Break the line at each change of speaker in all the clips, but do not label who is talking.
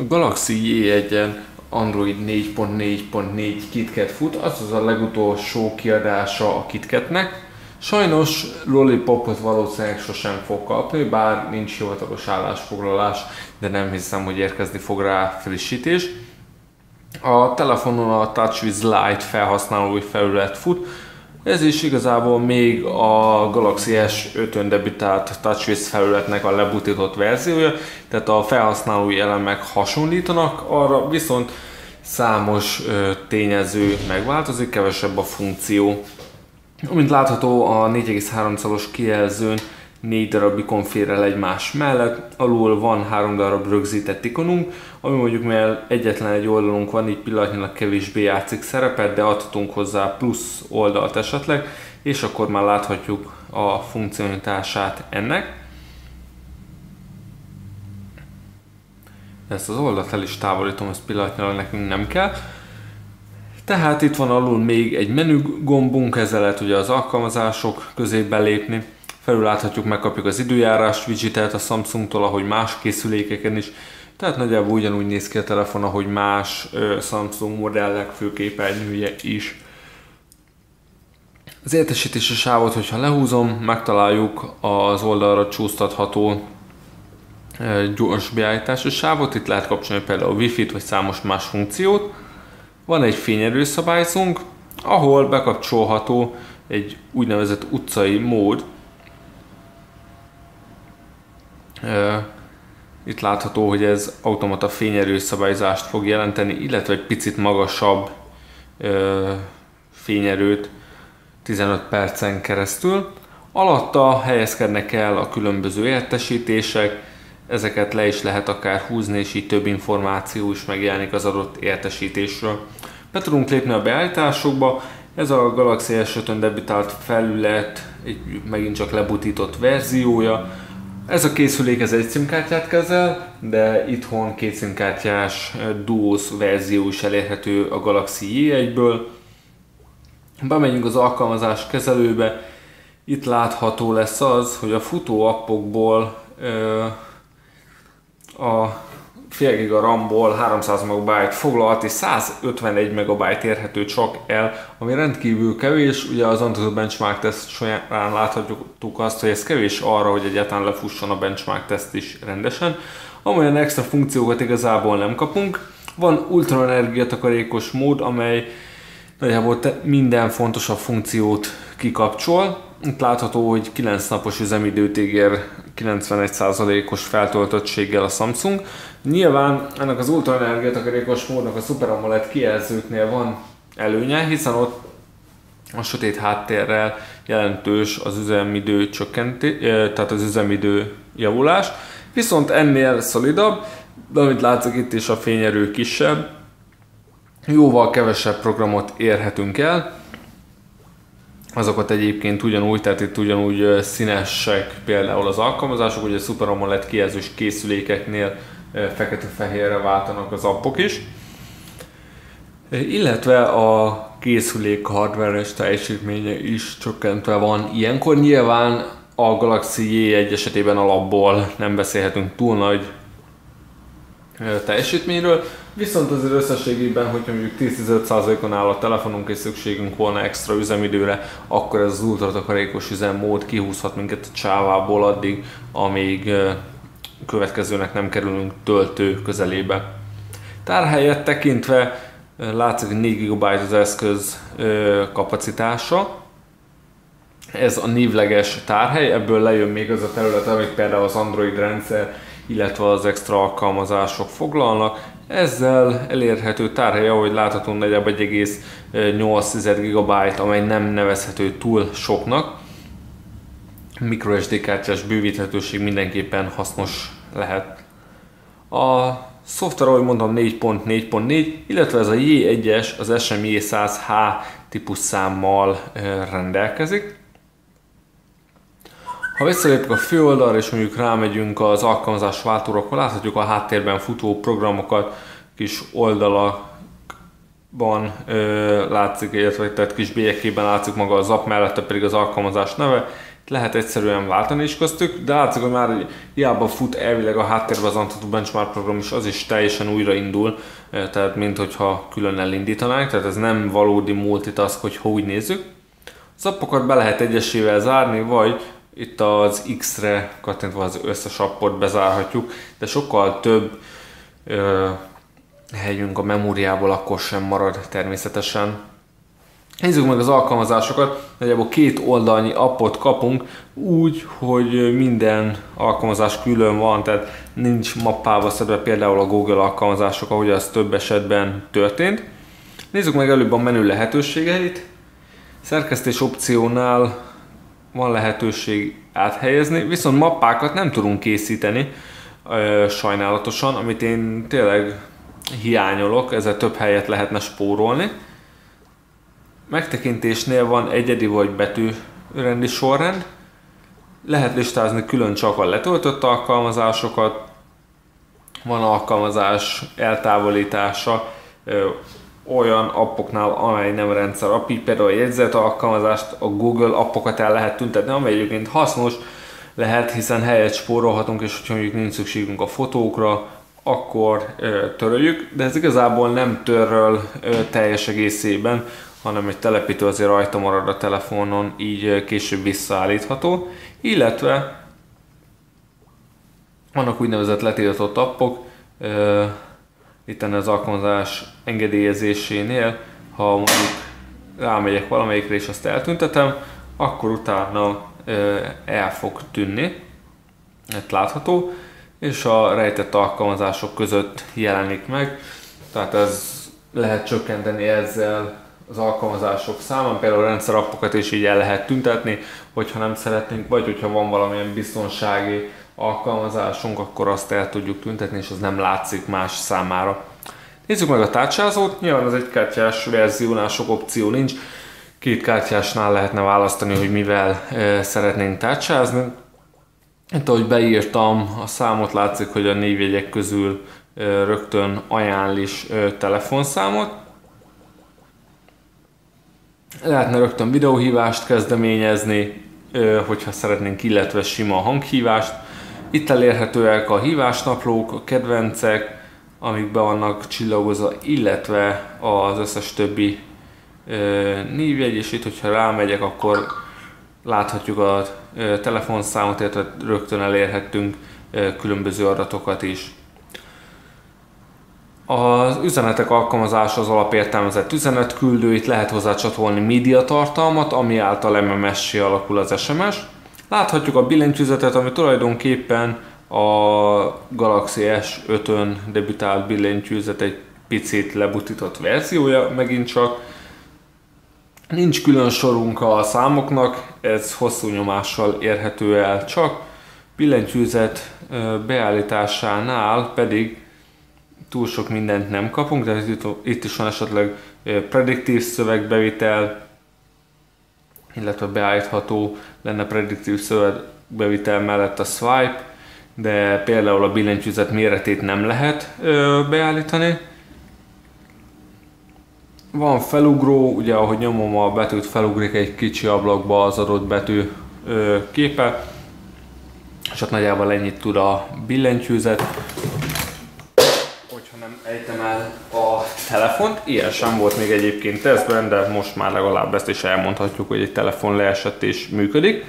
A Galaxy J1-en Android 4.4.4 KitKat fut, az az a legutolsó kiadása a KitKatnek. Sajnos Lollipopot valószínűleg sosem fog kapni, bár nincs hivatalos állásfoglalás, de nem hiszem, hogy érkezni fog rá frissítés. A telefonon a TouchWiz Lite felhasználói felület fut, ez is igazából még a Galaxy S5-ön debütált TouchWiz felületnek a lebutított verziója, tehát a felhasználói elemek hasonlítanak, arra viszont számos tényező megváltozik, kevesebb a funkció. Mint látható a 4,3 szalos kijelzőn négy darab ikon fér el egymás mellett, alul van három darab rögzített ikonunk, ami mondjuk mert egyetlen egy oldalunk van, így pillanatnyilag kevésbé játszik szerepet, de adhatunk hozzá plusz oldalt esetleg, és akkor már láthatjuk a funkcionalitását ennek. Ezt az oldalt el is távolítom, ez pillanatnyilag nekünk nem kell. Tehát itt van alul még egy menü gombunk, ezzel lehet ugye az alkalmazások közé belépni Felül láthatjuk, megkapjuk az időjárás widgetet a Samsungtól, ahogy más készülékeken is. Tehát nagyjából ugyanúgy néz ki a telefon, ahogy más Samsung modellek főképernyője is. Az értesítési sávot, hogyha lehúzom, megtaláljuk az oldalra csúsztatható gyors beállítási sávot, itt lehet kapcsolni például Wi-Fi-t vagy számos más funkciót. Van egy fényerőszabályzónk, ahol bekapcsolható egy úgynevezett utcai mód, itt látható, hogy ez automata fényerő szabályzást fog jelenteni, illetve egy picit magasabb fényerőt 15 percen keresztül. Alatta helyezkednek el a különböző értesítések, ezeket le is lehet akár húzni, és így több információ is megjelenik az adott értesítésről. Be tudunk lépni a beállításokba, ez a Galaxy S5-ön debütált felület, egy megint csak lebutított verziója, ez a készülék ez egy SIM-kártyát kezel, de itthon két SIM-kártyás Duos verzió is elérhető a Galaxy J1-ből. Bemegyünk az alkalmazás kezelőbe, itt látható lesz az, hogy a futó appokból ö, a fél giga RAM-ból 300 MB foglalt és 151 MB érhető csak el, ami rendkívül kevés. Ugye az Antutu Benchmark test során láthatjuk azt, hogy ez kevés arra, hogy egyáltalán lefusson a benchmark test is rendesen. Amolyan extra funkciókat igazából nem kapunk. Van ultra energiatakarékos mód, amely nagyjából minden fontosabb funkciót kikapcsol. Itt látható, hogy 9 napos üzemidőt ígér 91%-os feltöltöttséggel a Samsung. Nyilván ennek az ultra energiatakarékos módnak a Super AMOLED kijelzőknél van előnye, hiszen ott a sötét háttérrel jelentős az üzemidő csökkenti, tehát az üzemidő javulás. Viszont ennél szolidabb, de amit látszik itt is a fényerő kisebb, jóval kevesebb programot érhetünk el, azokat egyébként ugyanúgy, tehát itt ugyanúgy színesek például az alkalmazások, ugye Super AMOLED kijelzős készülékeknél fekete-fehérre váltanak az appok is. Illetve a készülék hardveres teljesítménye is csökkentve van. Ilyenkor nyilván a Galaxy J1 esetében alapból nem beszélhetünk túl nagy teljesítményről, viszont azért összességében, hogyha mondjuk 10-15%-on áll a telefonunk és szükségünk volna extra üzemidőre, akkor ez az ultratakarékos üzemmód kihúzhat minket a csávából addig, amíg következőnek nem kerülünk töltő közelébe. Tárhelyet tekintve látszik, hogy 4 GB az eszköz kapacitása. Ez a névleges tárhely, ebből lejön még az a terület, amit például az Android rendszer, illetve az extra alkalmazások foglalnak. Ezzel elérhető tárhely, ahogy látható, nagyjából 1,8 GB, amely nem nevezhető túl soknak. MicroSD kártyás bővíthetőség mindenképpen hasznos lehet. A szoftver, ahogy mondtam, 4.4.4, illetve ez a J1-es az SMJ 100H típus számmal rendelkezik. Ha visszalépünk a főoldalra és mondjuk rámegyünk az alkalmazás váltóra, akkor láthatjuk a háttérben futó programokat, kis oldalakban ö, látszik, illetve tehát kis bélyekében látszik maga az app, mellette pedig az alkalmazás neve. Itt lehet egyszerűen váltani is köztük, de látszik, hogy már hiába fut elvileg a háttérbe az Antutu Benchmark program is, az is teljesen újraindul, tehát mint hogyha külön elindítanánk, tehát ez nem valódi multitask, hogy úgy nézzük. Az appokat be lehet egyesével zárni, vagy itt az X-re kattintva az összes appot bezárhatjuk, de sokkal több ö, helyünk a memóriából akkor sem marad természetesen. Nézzük meg az alkalmazásokat, nagyjából két oldalnyi appot kapunk úgy, hogy minden alkalmazás külön van, tehát nincs mappába szedve például a Google alkalmazások, ahogy az több esetben történt. Nézzük meg előbb a menü lehetőségeit. Szerkesztés opciónál van lehetőség áthelyezni, viszont mappákat nem tudunk készíteni sajnálatosan, amit én tényleg hiányolok, ezzel több helyet lehetne spórolni. Megtekintésnél van egyedi vagy betűrendi sorrend, lehet listázni külön csak a letöltött alkalmazásokat, van alkalmazás eltávolítása olyan appoknál, amely nem rendszer API, például a jegyzet alkalmazást, a Google appokat el lehet tüntetni, amely egyébként hasznos lehet, hiszen helyet spórolhatunk, és hogyha mondjuk nincs szükségünk a fotókra, akkor töröljük, de ez igazából nem töröl teljes egészében hanem egy telepítő azért rajta marad a telefonon, így később visszaállítható. Illetve vannak úgynevezett letiltott appok, itt az alkalmazás engedélyezésénél, ha mondjuk rámegyek valamelyikre és azt eltüntetem, akkor utána el fog tűnni, ez látható, és a rejtett alkalmazások között jelenik meg, tehát ez lehet csökkenteni ezzel az alkalmazások számán, például a rendszer appokat is így el lehet tüntetni, hogyha nem szeretnénk, vagy hogyha van valamilyen biztonsági alkalmazásunk, akkor azt el tudjuk tüntetni, és az nem látszik más számára. Nézzük meg a tárcsázót, nyilván az egy kártyás verziónál sok opció nincs, két kártyásnál lehetne választani, hogy mivel e, szeretnénk tárcsázni. Itt ahogy beírtam a számot, látszik, hogy a névjegyek közül e, rögtön ajánl is e, telefonszámot, Lehetne rögtön videóhívást kezdeményezni, hogyha szeretnénk, illetve sima hanghívást. Itt elérhetőek a hívásnaplók, a kedvencek, amik be vannak csillagozva, illetve az összes többi névjegy, és itt, hogyha rámegyek, akkor láthatjuk a telefonszámot, illetve rögtön elérhetünk különböző adatokat is. Az üzenetek alkalmazása az alapértelmezett üzenetküldő, itt lehet hozzá csatolni média tartalmat, ami által MMS-sé alakul az SMS. Láthatjuk a billentyűzetet, ami tulajdonképpen a Galaxy S5-ön debütált billentyűzet egy picit lebutított verziója, megint csak. Nincs külön sorunk a számoknak, ez hosszú nyomással érhető el csak. Billentyűzet beállításánál pedig túl sok mindent nem kapunk, de itt, is van esetleg prediktív szövegbevitel, illetve beállítható lenne prediktív szövegbevitel mellett a swipe, de például a billentyűzet méretét nem lehet ö, beállítani. Van felugró, ugye ahogy nyomom a betűt, felugrik egy kicsi ablakba az adott betű ö, képe, és ott nagyjából ennyit tud a billentyűzet ejtem el a telefont. Ilyen sem volt még egyébként tesztben, de most már legalább ezt is elmondhatjuk, hogy egy telefon leesett és működik.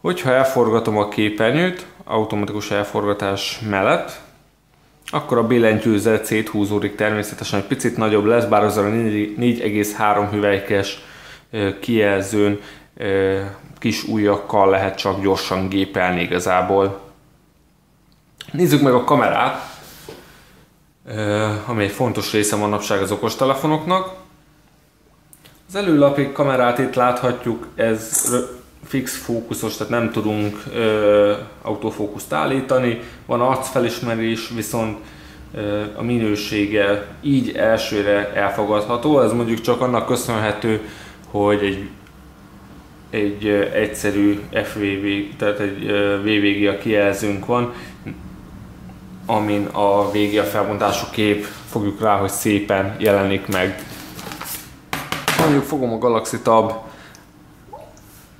Hogyha elforgatom a képernyőt, automatikus elforgatás mellett, akkor a billentyűzet széthúzódik természetesen, egy picit nagyobb lesz, bár az a 4,3 hüvelykes kijelzőn kis ujjakkal lehet csak gyorsan gépelni igazából. Nézzük meg a kamerát ami egy fontos része manapság az okostelefonoknak. Az előlapi kamerát itt láthatjuk, ez fix fókuszos, tehát nem tudunk ö, autofókuszt állítani. Van arcfelismerés, viszont ö, a minősége így elsőre elfogadható. Ez mondjuk csak annak köszönhető, hogy egy egy egyszerű FVV, tehát egy VVG kijelzőnk van, amin a vége a felbontású kép, fogjuk rá, hogy szépen jelenik meg. Mondjuk fogom a Galaxy Tab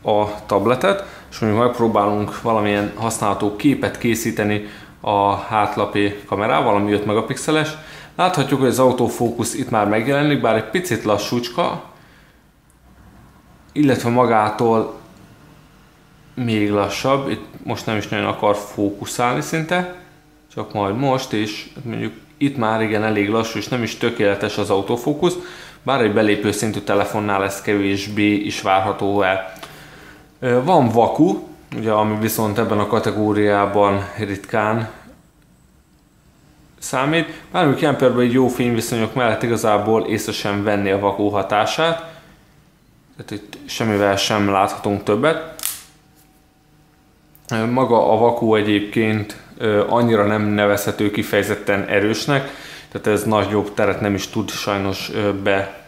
a tabletet, és mondjuk megpróbálunk valamilyen használható képet készíteni a hátlapi kamerával, ami 5 megapixeles, láthatjuk, hogy az autofókusz itt már megjelenik, bár egy picit lassúcska, illetve magától még lassabb, itt most nem is nagyon akar fókuszálni szinte, csak majd most, és mondjuk itt már igen elég lassú, és nem is tökéletes az autofókusz, bár egy belépő szintű telefonnál ez kevésbé is várható el. Van vaku, ugye, ami viszont ebben a kategóriában ritkán számít. Bármilyen kemperben egy jó fényviszonyok mellett igazából észre sem venni a vakú hatását. Tehát itt semmivel sem láthatunk többet. Maga a vakú egyébként annyira nem nevezhető kifejezetten erősnek, tehát ez nagyobb teret nem is tud sajnos be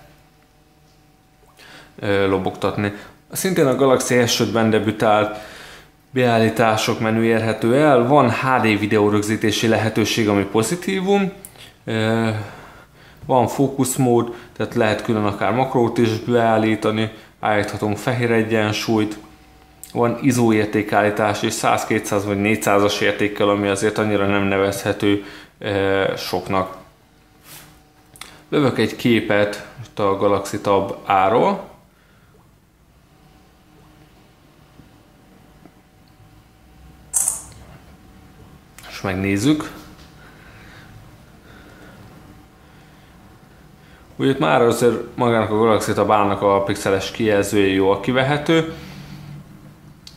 lobogtatni. Szintén a Galaxy S5-ben debütált beállítások menü érhető el. Van HD videó rögzítési lehetőség, ami pozitívum. Van fókuszmód, tehát lehet külön akár makrót is beállítani, állíthatunk fehér egyensúlyt, van ISO értékállítás és 100, 200 vagy 400-as értékkel, ami azért annyira nem nevezhető soknak. Lövök egy képet a Galaxy Tab A-ról, és megnézzük. Ugye már azért magának a Galaxy Tab a pixeles kijelzője jól kivehető.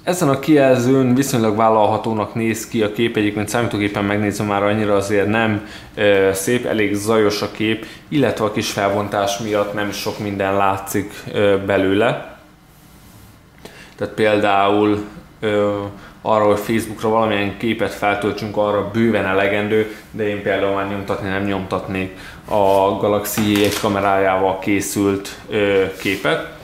Ezen a kijelzőn viszonylag vállalhatónak néz ki a kép, egyébként számítógépen megnézem már annyira azért nem ö, szép, elég zajos a kép, illetve a kis felbontás miatt nem sok minden látszik ö, belőle. Tehát például ö, arra, hogy Facebookra valamilyen képet feltöltsünk, arra bőven elegendő, de én például már nyomtatni nem nyomtatnék a Galaxy egy kamerájával készült ö, képet.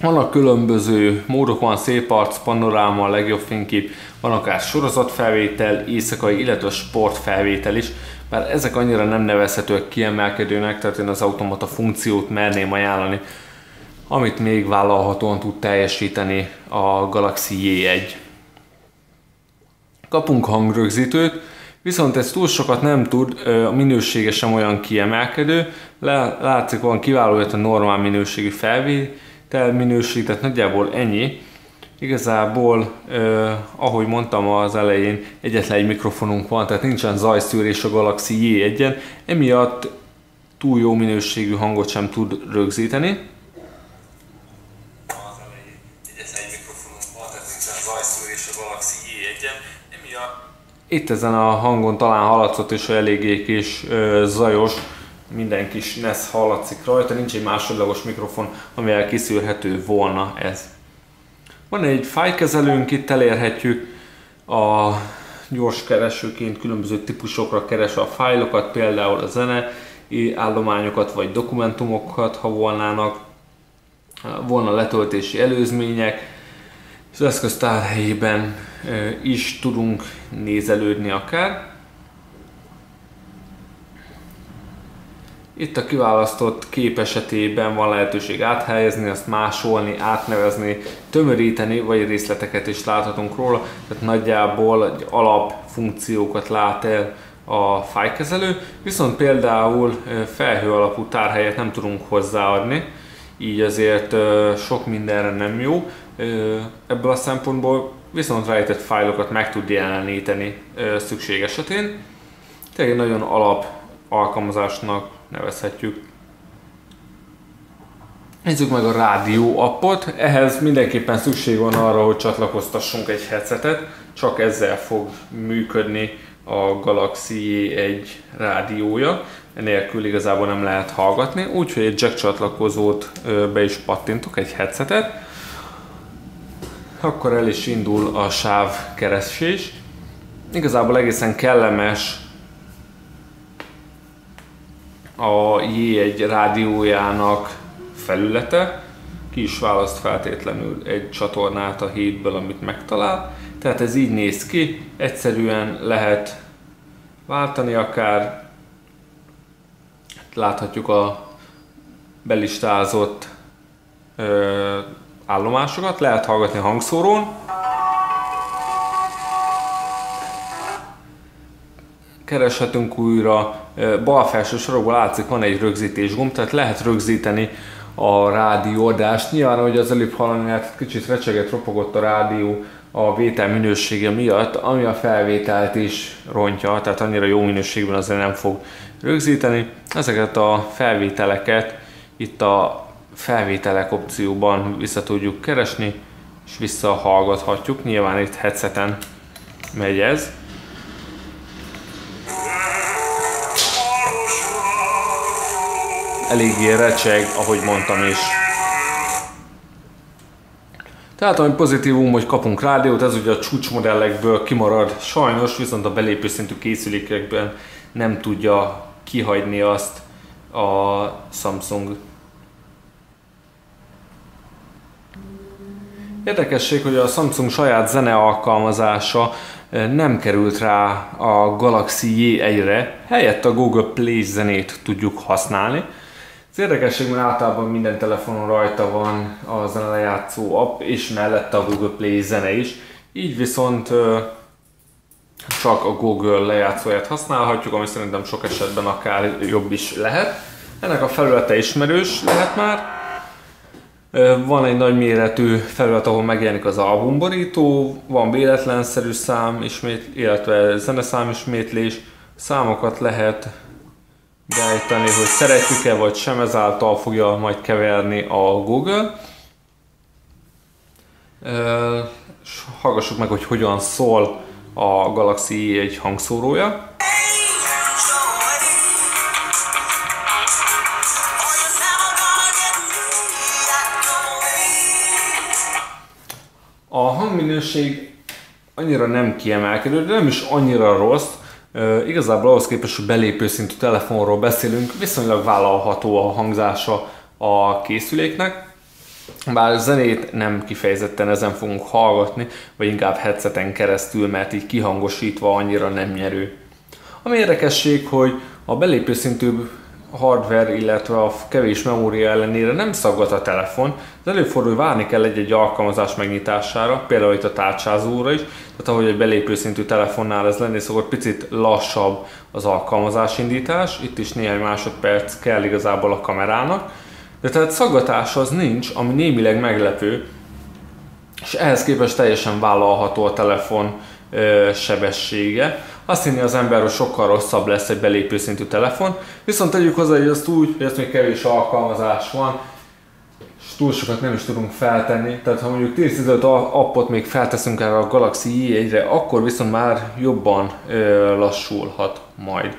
Vannak különböző módok, van szép arc, panoráma, a legjobb fénykép, van akár sorozatfelvétel, éjszakai, illetve sportfelvétel is, mert ezek annyira nem nevezhetőek kiemelkedőnek, tehát én az automata funkciót merném ajánlani, amit még vállalhatóan tud teljesíteni a Galaxy J1. Kapunk hangrögzítőt, viszont ez túl sokat nem tud, a minősége sem olyan kiemelkedő, látszik van kiváló, a normál minőségű felvétel minőség, tehát nagyjából ennyi. Igazából, eh, ahogy mondtam az elején, egyetlen egy mikrofonunk van, tehát nincsen zajszűrés a Galaxy J1-en, emiatt túl jó minőségű hangot sem tud rögzíteni. Itt ezen a hangon talán hallatszott hogy eléggé kis ö, zajos, minden kis NES hallatszik rajta, nincs egy másodlagos mikrofon, amivel kiszűrhető volna ez. Van egy fájkezelőnk, itt elérhetjük a gyors keresőként különböző típusokra keres a fájlokat, például a zene állományokat vagy dokumentumokat, ha volnának, volna letöltési előzmények, az eszköz tárhelyében is tudunk nézelődni akár. Itt a kiválasztott kép esetében van lehetőség áthelyezni, azt másolni, átnevezni, tömöríteni, vagy részleteket is láthatunk róla, tehát nagyjából egy alapfunkciókat lát el a fájkezelő, viszont például felhő alapú tárhelyet nem tudunk hozzáadni, így azért sok mindenre nem jó. Ebből a szempontból viszont rejtett fájlokat meg tud jeleníteni szükség esetén. Tehát nagyon alap alkalmazásnak nevezhetjük. Nézzük meg a rádió appot. Ehhez mindenképpen szükség van arra, hogy csatlakoztassunk egy headsetet. Csak ezzel fog működni a Galaxy egy rádiója. Enélkül igazából nem lehet hallgatni, úgyhogy egy jack csatlakozót be is pattintok, egy headsetet akkor el is indul a sávkeresés. Igazából egészen kellemes a J1 rádiójának felülete, ki is választ feltétlenül egy csatornát a hétből, amit megtalál. Tehát ez így néz ki, egyszerűen lehet váltani akár, láthatjuk a belistázott állomásokat, lehet hallgatni hangszórón. Kereshetünk újra, bal felső sorokban látszik, van egy rögzítés gomb, tehát lehet rögzíteni a rádióadást. Nyilván, hogy az előbb hallani, mert kicsit recseget, ropogott a rádió a vétel minősége miatt, ami a felvételt is rontja, tehát annyira jó minőségben azért nem fog rögzíteni. Ezeket a felvételeket itt a felvételek opcióban vissza tudjuk keresni, és visszahallgathatjuk. Nyilván itt headseten megy ez. Eléggé recseg, ahogy mondtam is. Tehát ami pozitívum, hogy kapunk rádiót, ez ugye a csúcsmodellekből kimarad, sajnos viszont a belépő szintű készülékekben nem tudja kihagyni azt a Samsung. Érdekesség, hogy a Samsung saját zene alkalmazása eh, nem került rá a Galaxy J1-re, helyett a Google Play zenét tudjuk használni. Az érdekesség, mert általában minden telefonon rajta van a zene lejátszó app, és mellette a Google Play zene is. Így viszont csak a Google lejátszóját használhatjuk, ami szerintem sok esetben akár jobb is lehet. Ennek a felülete ismerős lehet már. Van egy nagy méretű felület, ahol megjelenik az albumborító, van véletlenszerű szám, ismét, illetve zeneszám ismétlés. Számokat lehet beállítani, hogy szeretjük-e vagy sem, ezáltal fogja majd keverni a Google. Hallgassuk meg, hogy hogyan szól a Galaxy egy hangszórója. A hangminőség annyira nem kiemelkedő, de nem is annyira rossz. Uh, igazából ahhoz képest, hogy belépő szintű telefonról beszélünk, viszonylag vállalható a hangzása a készüléknek. Bár zenét nem kifejezetten ezen fogunk hallgatni, vagy inkább headseten keresztül, mert így kihangosítva annyira nem nyerő. Ami érdekesség, hogy a belépő szintű hardware, illetve a kevés memória ellenére nem szaggat a telefon. Az előfordul, hogy várni kell egy-egy alkalmazás megnyitására, például itt a tárcsázóra is, tehát ahogy egy belépő szintű telefonnál ez lenni szokott, picit lassabb az alkalmazásindítás, itt is néhány másodperc kell igazából a kamerának, de tehát szaggatás az nincs, ami némileg meglepő, és ehhez képest teljesen vállalható a telefon sebessége. Azt hinni az ember, hogy sokkal rosszabb lesz egy belépő szintű telefon, viszont tegyük hozzá, hogy azt úgy, hogy ezt még kevés alkalmazás van, és túl sokat nem is tudunk feltenni. Tehát ha mondjuk 10-15 appot még felteszünk erre a Galaxy i 1 re akkor viszont már jobban lassulhat majd.